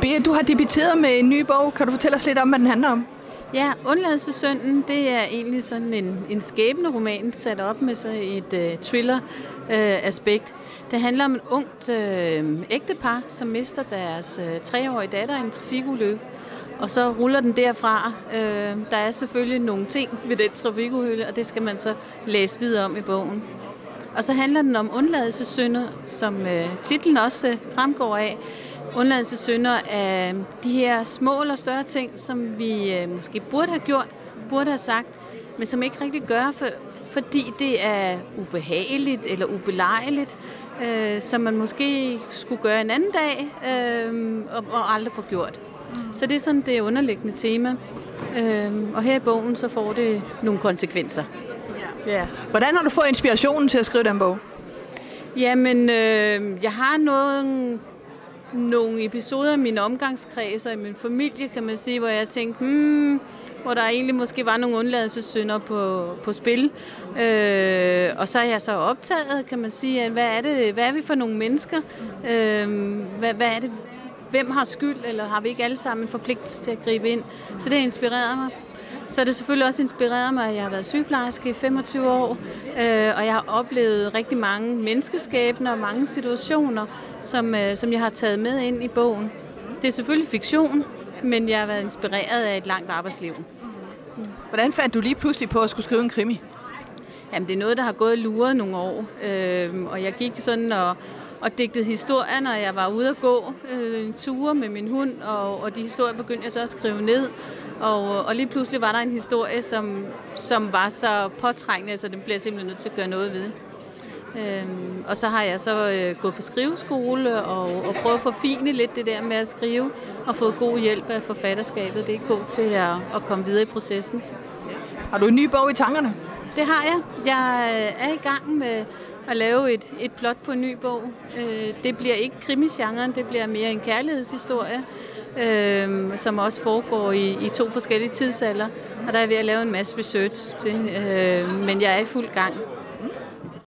Bea, du har debuteret med en ny bog. Kan du fortælle os lidt om, hvad den handler om? Ja, Undladelsesønden, det er egentlig sådan en, en skæbne roman, sat op med så et øh, uh, thriller-aspekt. Øh, uh, det handler om en ungt uh, ægtepar, som mister deres uh, treårige datter i en trafikulykke. Og så ruller den derfra. Uh, der er selvfølgelig nogle ting ved den trafikulykke, og det skal man så læse videre om i bogen. Og så handler den om undladelsessynder, som uh, titlen også uh, fremgår af undladelsessynder af de her små eller større ting, som vi øh, måske burde have gjort, burde have sagt, men som ikke rigtig gør, for, fordi det er ubehageligt eller ubelejligt, øh, som man måske skulle gøre en anden dag øh, og, og aldrig få gjort. Mm. Så det er sådan det underliggende tema. Øh, og her i bogen så får det nogle konsekvenser. Ja. ja. Hvordan har du fået inspirationen til at skrive den bog? Jamen, øh, jeg har noget nogle episoder i min omgangskreds og i min familie, kan man sige, hvor jeg tænkte, hmm, hvor der egentlig måske var nogle undladelsessynder på, på spil. Øh, og så er jeg så optaget, kan man sige, at hvad er, det, hvad er vi for nogle mennesker? Øh, hvad, hvad er det, hvem har skyld, eller har vi ikke alle sammen en forpligtelse til at gribe ind? Så det inspirerer mig. Så er det selvfølgelig også inspireret mig, at jeg har været sygeplejerske i 25 år, øh, og jeg har oplevet rigtig mange menneskeskæbner og mange situationer, som, øh, som jeg har taget med ind i bogen. Det er selvfølgelig fiktion, men jeg har været inspireret af et langt arbejdsliv. Hvordan fandt du lige pludselig på at skulle skrive en krimi? Jamen, det er noget, der har gået luret nogle år, øh, og jeg gik sådan og, og digtede historier, når jeg var ude at gå øh, ture med min hund, og, og de historier begyndte jeg så at skrive ned. Og, og lige pludselig var der en historie, som, som var så påtrængende, så den bliver simpelthen nødt til at gøre noget ved. Øhm, og så har jeg så øh, gået på skriveskole og, og prøvet at forfine lidt det der med at skrive, og fået god hjælp af forfatterskabet. Det er god til at, at komme videre i processen. Har du en ny bog i tankerne? Det har jeg. Jeg er i gang med at lave et, et plot på en ny bog. Øh, det bliver ikke krimisgenren, det bliver mere en kærlighedshistorie øh, som også foregår i, i to forskellige tidsalder. Og der er jeg ved at lave en masse research til, øh, men jeg er i fuld gang.